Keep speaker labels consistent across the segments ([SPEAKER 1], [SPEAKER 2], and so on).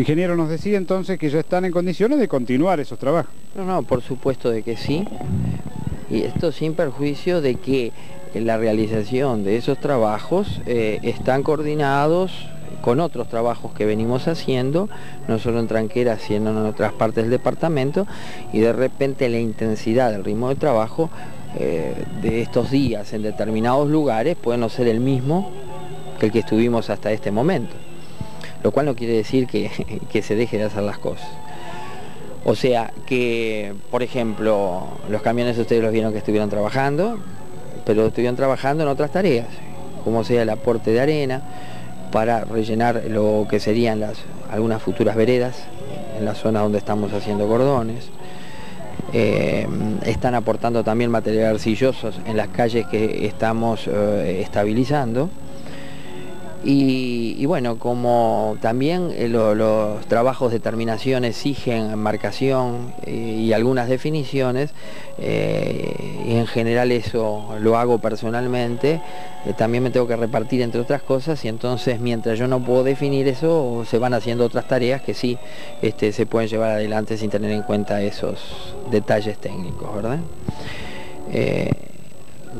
[SPEAKER 1] Ingeniero nos decía entonces que ya están en condiciones de continuar esos trabajos.
[SPEAKER 2] No, no, por supuesto de que sí. Y esto sin perjuicio de que la realización de esos trabajos eh, están coordinados con otros trabajos que venimos haciendo, no solo en Tranquera, sino en otras partes del departamento, y de repente la intensidad del ritmo de trabajo eh, de estos días en determinados lugares puede no ser el mismo que el que estuvimos hasta este momento lo cual no quiere decir que, se deje de hacer las cosas. O sea que, por ejemplo, los camiones ustedes los vieron que estuvieron trabajando, pero estuvieron trabajando en otras tareas, como sea el aporte de arena, para rellenar lo que serían las, algunas futuras veredas en la zona donde estamos haciendo cordones. Eh, están aportando también material arcilloso en las calles que estamos eh, estabilizando y, bueno, como también eh, los trabajos de terminación exigen marcación eh, y algunas definiciones, eh, y en general eso lo hago personalmente, también me tengo que repartir entre otras cosas y entonces mientras yo no puedo definir eso, se van haciendo otras tareas que sí este, se pueden llevar adelante sin tener en cuenta esos detalles técnicos, ¿verdad?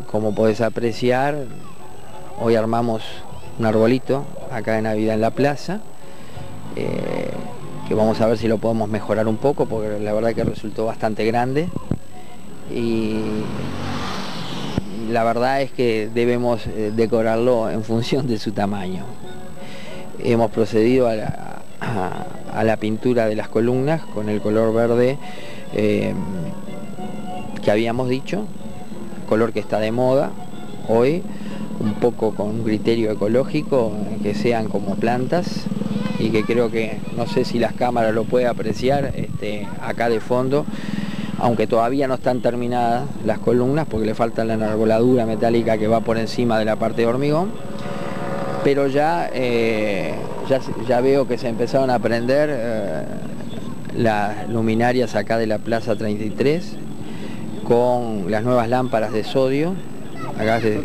[SPEAKER 2] como podés apreciar, hoy armamos un arbolito acá de Navidad en la plaza, eh, que vamos a ver si lo podemos mejorar un poco, porque la verdad que resultó bastante grande. Y la verdad es que debemos eh, decorarlo en función de su tamaño. Hemos procedido a la, pintura de las columnas con el color verde eh, que habíamos dicho, color que está de moda hoy, un poco con un criterio ecológico, que sean como plantas y que creo que, no sé si las cámaras lo pueden apreciar, este, acá de fondo, aunque todavía no están terminadas las columnas porque le falta la enarboladura metálica que va por encima de la parte de hormigón, pero ya, eh, ya, veo que se empezaron a prender eh, las luminarias acá de la Plaza 33 con las nuevas lámparas de sodio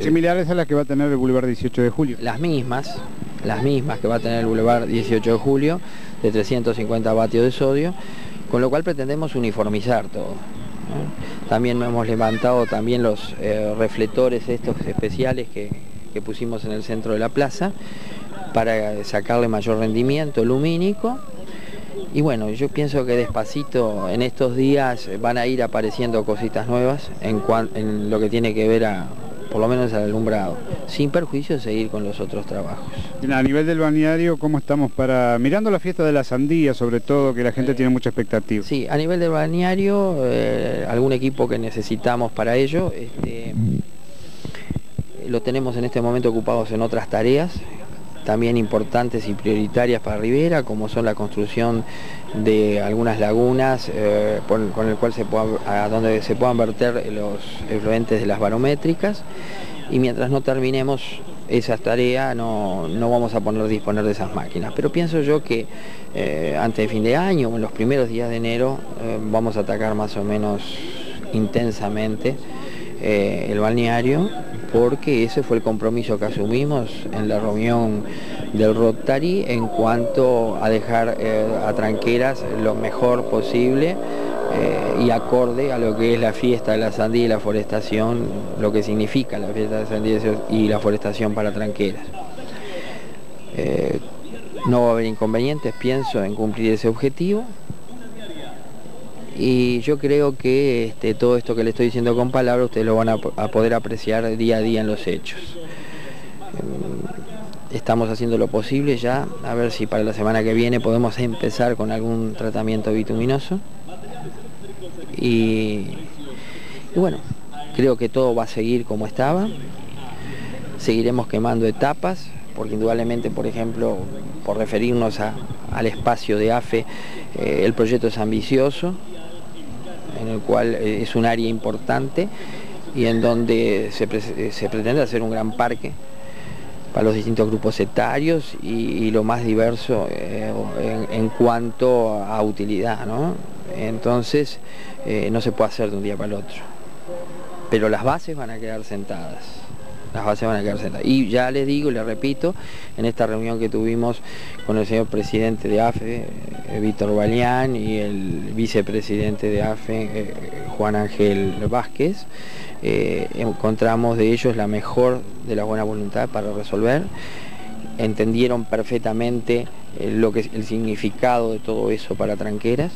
[SPEAKER 1] similares a las que va a tener el Boulevard 18 de Julio.
[SPEAKER 2] Las mismas, las mismas que va a tener el Boulevard 18 de Julio, de 350 vatios de sodio, con lo cual pretendemos uniformizar todo. También hemos levantado también los eh, reflectores estos especiales que, pusimos en el centro de la plaza para sacarle mayor rendimiento lumínico y bueno, yo pienso que despacito en estos días van a ir apareciendo cositas nuevas en, en lo que tiene que ver a, por lo menos al alumbrado, sin perjuicio de seguir con los otros trabajos.
[SPEAKER 1] A nivel del balneario, ¿cómo estamos para, mirando la fiesta de la sandía sobre todo, que la gente tiene mucha expectativa?
[SPEAKER 2] Sí, a nivel del balneario, eh, algún equipo que necesitamos para ello, este, lo tenemos en este momento ocupados en otras tareas, también importantes y prioritarias para Rivera, como son la construcción de algunas lagunas eh, con el cual se a donde se puedan verter los efluentes de las barométricas y mientras no terminemos esa tarea no, vamos a poner disponer de esas máquinas. Pero pienso yo que eh, antes de fin de año en los primeros días de enero eh, vamos a atacar más o menos intensamente el balneario porque ese fue el compromiso que asumimos en la reunión del Rotary en cuanto a dejar eh, a Tranqueras lo mejor posible eh, y acorde a lo que es la fiesta de la sandía y la forestación, lo que significa la fiesta de la sandía y la forestación para Tranqueras. Eh, no va a haber inconvenientes, pienso, en cumplir ese objetivo y yo creo que este, todo esto que le estoy diciendo con palabras ustedes lo van a, poder apreciar día a día en los hechos. Em, estamos haciendo lo posible ya, a ver si para la semana que viene podemos empezar con algún tratamiento bituminoso. Y, bueno, creo que todo va a seguir como estaba. Seguiremos quemando etapas, porque indudablemente, por ejemplo, por referirnos al espacio de AFE, eh, el proyecto es ambicioso, en el cual eh, es un área importante y en donde se, pretende hacer un gran parque para los distintos grupos etarios y, lo más diverso eh, en, cuanto a utilidad. Entonces no se puede hacer de un día para el otro. Pero las bases van a quedar sentadas. Las bases van a quedar. Y ya les digo, les repito, en esta reunión que tuvimos con el señor presidente de AFE, eh, Víctor Balián, y el vicepresidente de AFE, eh, Juan Ángel Vázquez, eh, encontramos de ellos la mejor de la buena voluntad para resolver. Entendieron perfectamente lo que es el significado de todo eso para Tranqueras.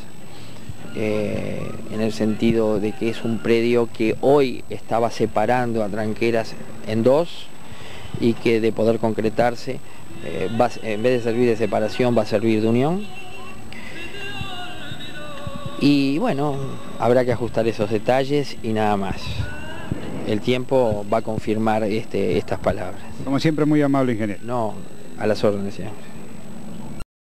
[SPEAKER 2] En el sentido de que es un predio que hoy estaba separando a Tranqueras en dos y que de poder concretarse, en vez de servir de separación, va a servir de unión. Y bueno, habrá que ajustar esos detalles y nada más. El tiempo va a confirmar este, estas palabras.
[SPEAKER 1] Como siempre, muy amable ingeniero.
[SPEAKER 2] No, a las órdenes, señor.